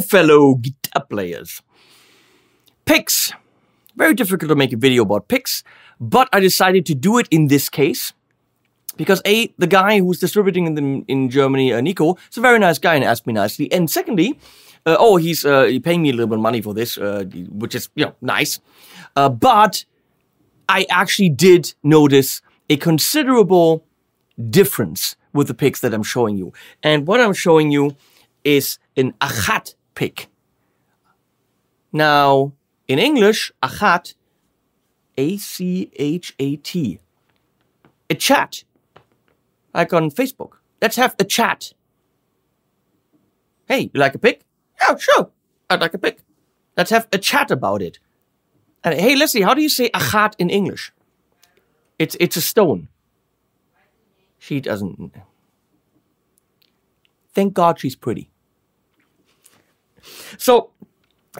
Fellow guitar players, picks. Very difficult to make a video about picks, but I decided to do it in this case because a the guy who's distributing them in Germany, uh, Nico, is a very nice guy and asked me nicely, and secondly, uh, oh he's uh, paying me a little bit of money for this, uh, which is you know nice, uh, but I actually did notice a considerable difference with the picks that I'm showing you, and what I'm showing you is an achat pick. Now, in English, achat, A C H A T, a chat like on Facebook. Let's have a chat. Hey, you like a pic? Yeah, sure. I'd like a pic. Let's have a chat about it. And hey, Leslie, how do you say achat in English? It's it's a stone. She doesn't. Thank God she's pretty. So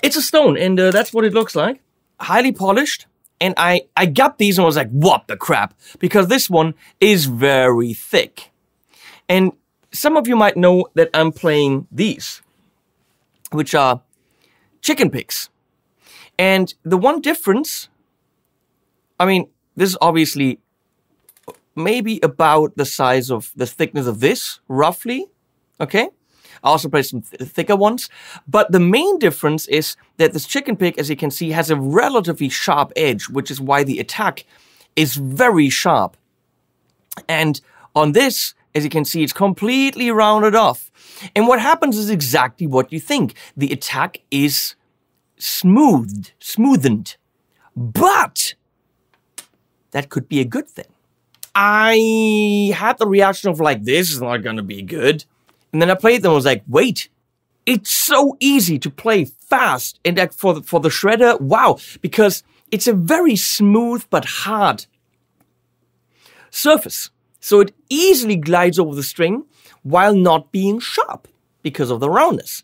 it's a stone, and uh, that's what it looks like. Highly polished, and I, I got these and was like, what the crap? Because this one is very thick. And some of you might know that I'm playing these, which are chicken picks. And the one difference, I mean, this is obviously maybe about the size of the thickness of this, roughly. Okay? I also play some th thicker ones. But the main difference is that this chicken pick, as you can see, has a relatively sharp edge, which is why the attack is very sharp. And on this, as you can see, it's completely rounded off. And what happens is exactly what you think. The attack is smoothed, smoothened. But that could be a good thing. I had the reaction of like, this is not going to be good. And then I played them. I was like, wait, it's so easy to play fast. And like for the, for the shredder, wow, because it's a very smooth but hard surface. So it easily glides over the string while not being sharp because of the roundness.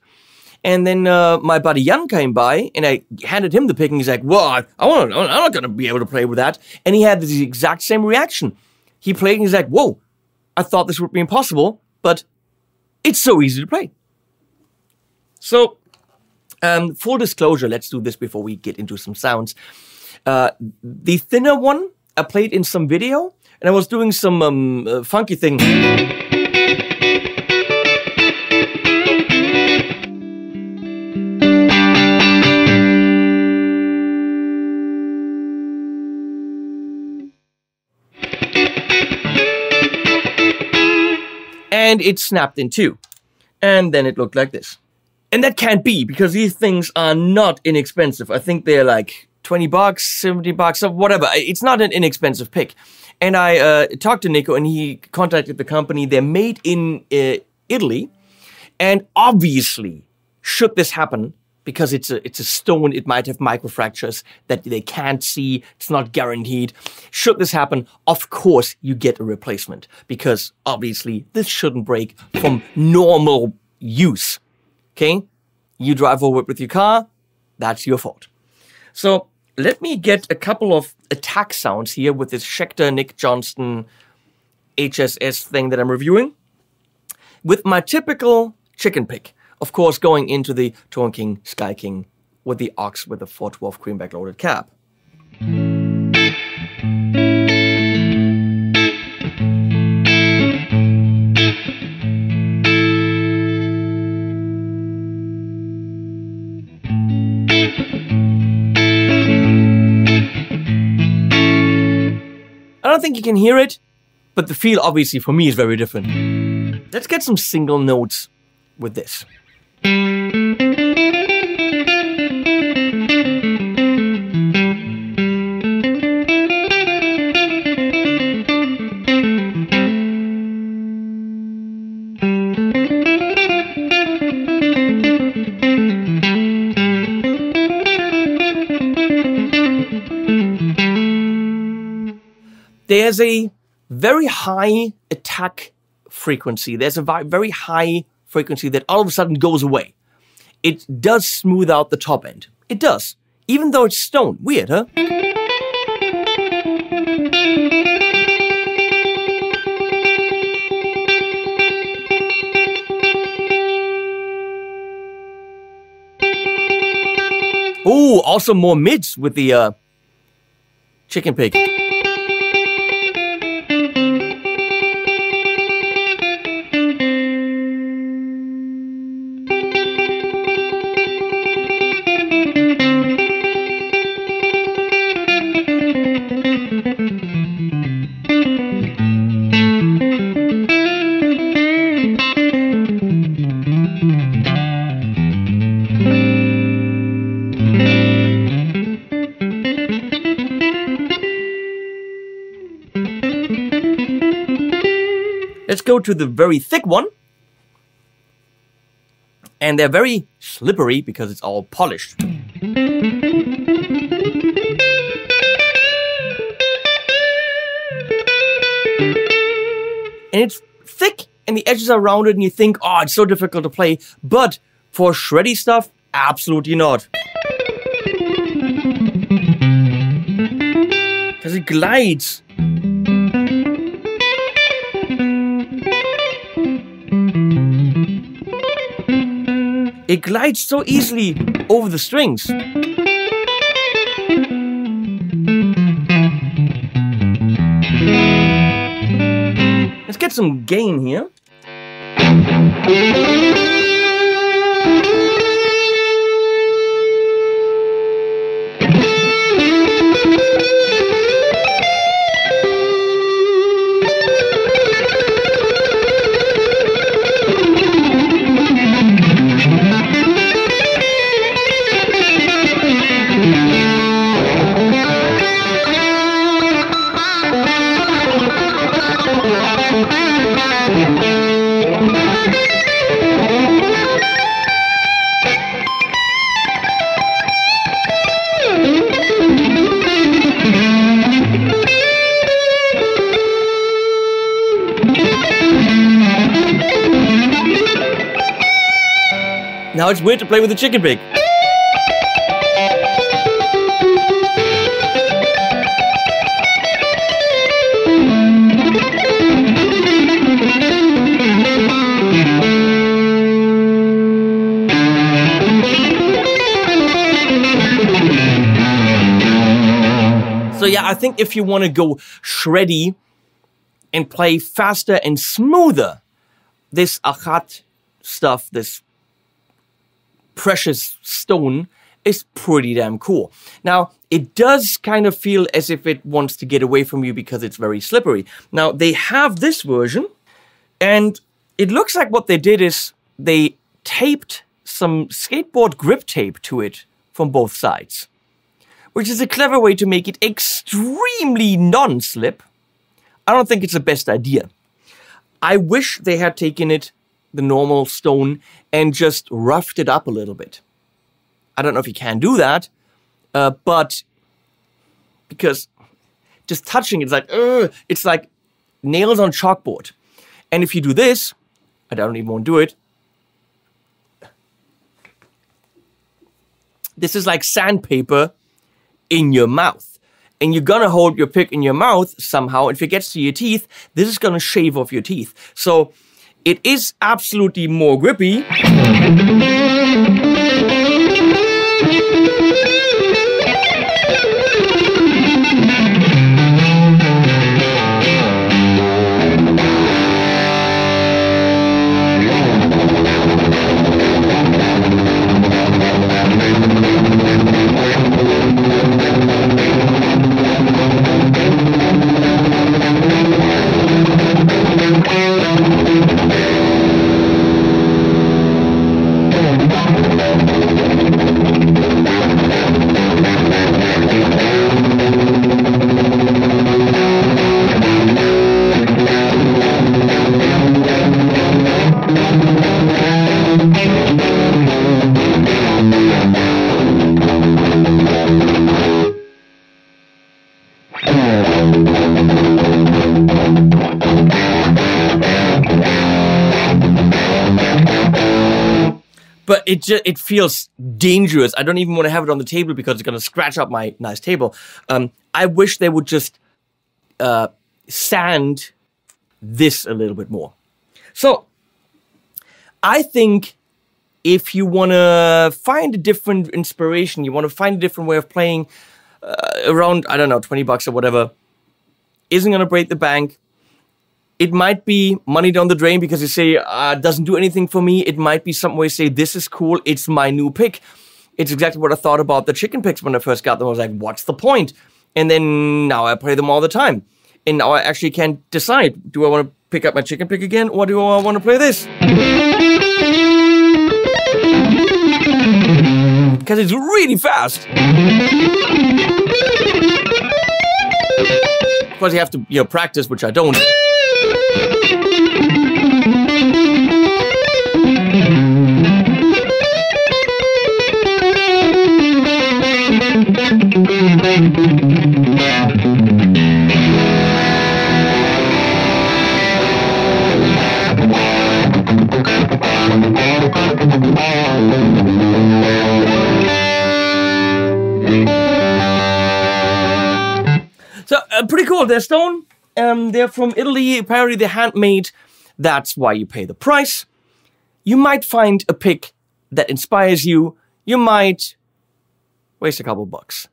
And then uh, my buddy Jan came by, and I handed him the pick, and he's like, "Well, I, I want, I'm not going to be able to play with that." And he had the exact same reaction. He played, and he's like, "Whoa, I thought this would be impossible, but it's so easy to play. So, um, full disclosure, let's do this before we get into some sounds. Uh, the thinner one I played in some video, and I was doing some um, uh, funky thing. And it snapped in two. And then it looked like this. And that can't be because these things are not inexpensive. I think they're like 20 bucks, 70 bucks, or whatever. It's not an inexpensive pick. And I uh, talked to Nico and he contacted the company. They're made in uh, Italy. And obviously, should this happen, because it's a it's a stone, it might have microfractures that they can't see. It's not guaranteed. Should this happen, of course you get a replacement because obviously this shouldn't break from normal use. Okay, you drive over it with your car, that's your fault. So let me get a couple of attack sounds here with this Schecter Nick Johnston HSS thing that I'm reviewing with my typical chicken pick of course going into the Tone King Sky King with the Ox with the 412 greenback loaded cab. I don't think you can hear it, but the feel obviously for me is very different. Let's get some single notes with this. There's a very high attack frequency. There's a very high frequency that all of a sudden goes away. It does smooth out the top end. It does. Even though it's stone. Weird, huh? Ooh, also more mids with the uh, chicken pick. To the very thick one. And they're very slippery because it's all polished. And it's thick and the edges are rounded and you think, oh, it's so difficult to play. But for shreddy stuff, absolutely not. Because it glides. It glides so easily over the strings. Let's get some gain here. It's weird to play with a chicken pick. So yeah, I think if you want to go shreddy and play faster and smoother, this Achat stuff, this precious stone, is pretty damn cool. Now, it does kind of feel as if it wants to get away from you because it's very slippery. Now, they have this version, and it looks like what they did is they taped some skateboard grip tape to it from both sides which is a clever way to make it extremely non-slip. I don't think it's the best idea. I wish they had taken it, the normal stone, and just roughed it up a little bit. I don't know if you can do that, uh, but because just touching it's like, it's like nails on chalkboard. And if you do this, I don't even want to do it. This is like sandpaper in your mouth. And you're gonna hold your pick in your mouth somehow. If it gets to your teeth, this is gonna shave off your teeth. So it is absolutely more grippy. it just it feels dangerous. I don't even want to have it on the table because it's going to scratch up my nice table. Um, I wish they would just uh, sand this a little bit more. So I think if you want to find a different inspiration, you want to find a different way of playing uh, around, I don't know, 20 bucks or whatever, isn't going to break the bank. It might be money down the drain because you say, uh, doesn't do anything for me. It might be some way say, this is cool. It's my new pick. It's exactly what I thought about the chicken picks when I first got them. I was like, what's the point? And then now I play them all the time. And now I actually can't decide, do I want to pick up my chicken pick again or do I want to play this? Because it's really fast. Of course, you have to, you know, practice, which I don't. So uh, pretty cool. They're stone. Um, they're from Italy. Apparently, they're handmade. That's why you pay the price. You might find a pick that inspires you. You might waste a couple bucks,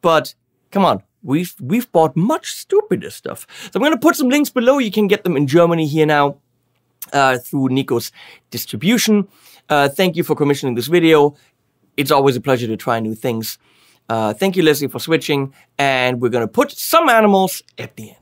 but come on. We've we've bought much stupider stuff. So I'm gonna put some links below. You can get them in Germany here now uh, through Nico's distribution. Uh, thank you for commissioning this video. It's always a pleasure to try new things. Uh, thank you, Leslie, for switching. And we're going to put some animals at the end.